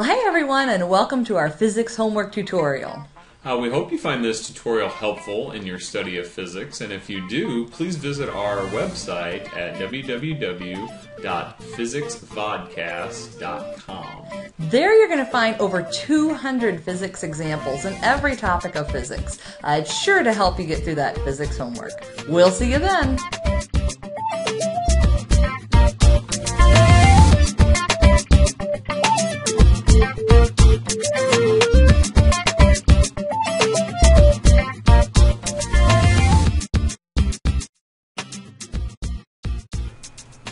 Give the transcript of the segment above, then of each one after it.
Well, hey everyone, and welcome to our physics homework tutorial. Uh, we hope you find this tutorial helpful in your study of physics, and if you do, please visit our website at www.physicsvodcasts.com. There you're going to find over 200 physics examples in every topic of physics. Uh, it's sure to help you get through that physics homework. We'll see you then.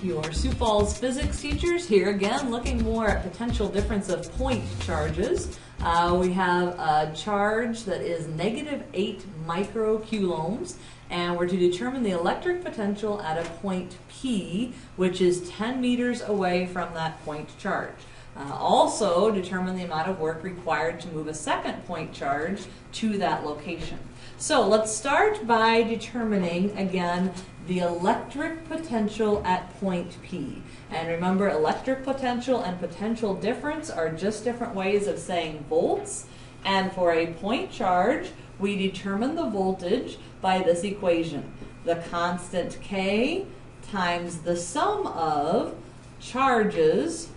Your Sioux Falls physics teachers here again, looking more at potential difference of point charges. Uh, we have a charge that is negative 8 microcoulombs, and we're to determine the electric potential at a point P, which is 10 meters away from that point charge. Uh, also, determine the amount of work required to move a second point charge to that location. So let's start by determining, again, the electric potential at point P. And remember, electric potential and potential difference are just different ways of saying volts. And for a point charge, we determine the voltage by this equation. The constant K times the sum of charges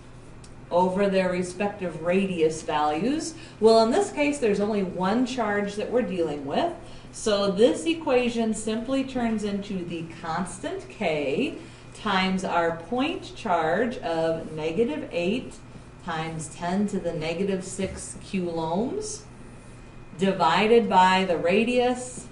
over their respective radius values. Well, in this case, there's only one charge that we're dealing with. So this equation simply turns into the constant K times our point charge of negative 8 times 10 to the negative 6 coulombs divided by the radius,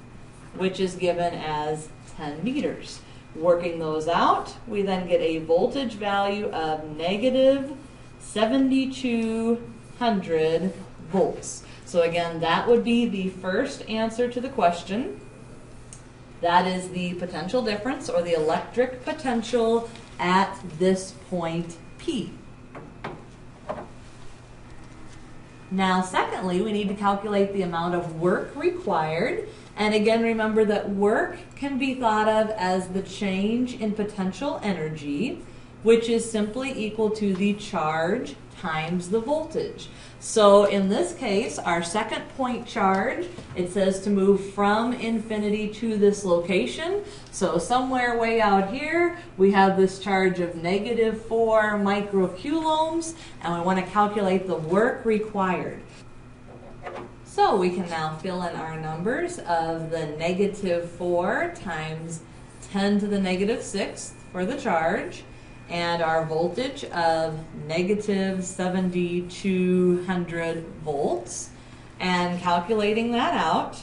which is given as 10 meters. Working those out, we then get a voltage value of negative 7200 volts. So again, that would be the first answer to the question. That is the potential difference or the electric potential at this point P. Now, secondly, we need to calculate the amount of work required. And again, remember that work can be thought of as the change in potential energy, which is simply equal to the charge times the voltage. So in this case, our second point charge, it says to move from infinity to this location. So somewhere way out here, we have this charge of negative 4 microcoulombs, and we want to calculate the work required. So we can now fill in our numbers of the negative 4 times 10 to the negative 6th for the charge and our voltage of negative 7200 volts. And calculating that out,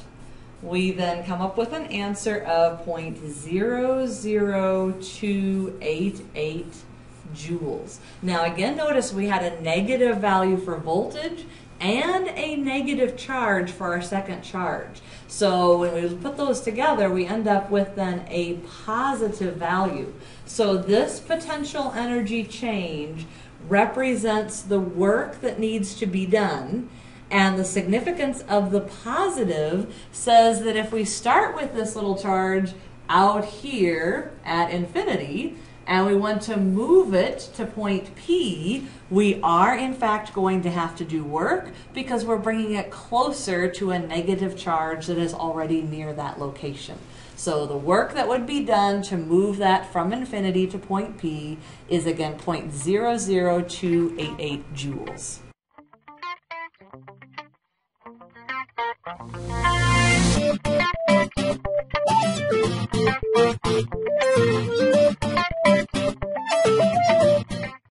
we then come up with an answer of 0.00288 joules. Now again, notice we had a negative value for voltage and a negative charge for our second charge. So when we put those together, we end up with then a positive value. So this potential energy change represents the work that needs to be done. And the significance of the positive says that if we start with this little charge out here at infinity, and we want to move it to point P, we are in fact going to have to do work because we're bringing it closer to a negative charge that is already near that location. So the work that would be done to move that from infinity to point P is again 0.00288 joules.